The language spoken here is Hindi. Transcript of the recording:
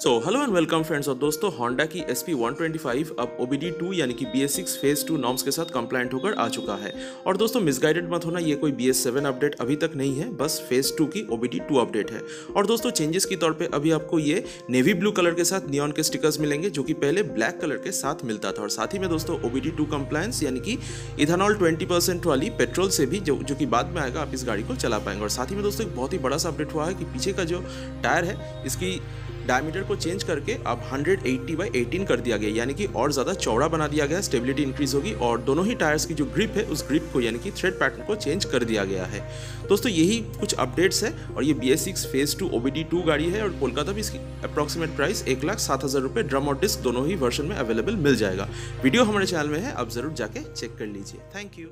So hello and welcome friends और दोस्तों होंडा की S P one twenty five अब ओ बी डी टू यानी कि B S six phase two norms के साथ कंप्लाइंट होकर आ चुका है। और दोस्तों मिसगाइडेड मत होना, ये कोई बी एस सेवन अपडेट अभी तक नहीं है, बस फ़ेज़ टू की O B D two update है। और दोस्तों चेंजेस के तौर पे अभी आपको ये नेवी ब्लू कलर के साथ नियॉन के स्टिकर्स मिलेंगे, जो कि पहले ब्लैक कलर के साथ मिलता था। और साथ ही में दोस्तों O B D two compliance यानी कि इथानॉल ट्वेंटी परसेंट वाली पेट्रोल से भी, जो जो कि बाद में आएगा, आप इस गाड़ी को चला पाएँगे। और साथ ही में दोस्तों, एक बहुत ही बड़ा सा अपडेट हुआ है कि पीछे का जो टायर है, इसकी डायमीटर को चेंज करके अब 180 एट्टी बाई 18 कर दिया गया यानी कि और ज़्यादा चौड़ा बना दिया गया स्टेबिलिटी इंक्रीज होगी और दोनों ही टायर्स की जो ग्रिप है, उस ग्रिप को यानी कि थ्रेड पैटर्न को चेंज कर दिया गया है। दोस्तों, यही कुछ अपडेट्स है और ये B S six phase two O B two गाड़ी है और कोलकाता भी इसकी अप्रॉक्सीमेट प्राइस एक लाख सात हज़ार रुपये ड्रम और डिस्क दोनों ही वर्जन में अवेलेबल मिल जाएगा। वीडियो हमारे चैनल में है, आप ज़रूर जाके चेक कर लीजिए। Thank you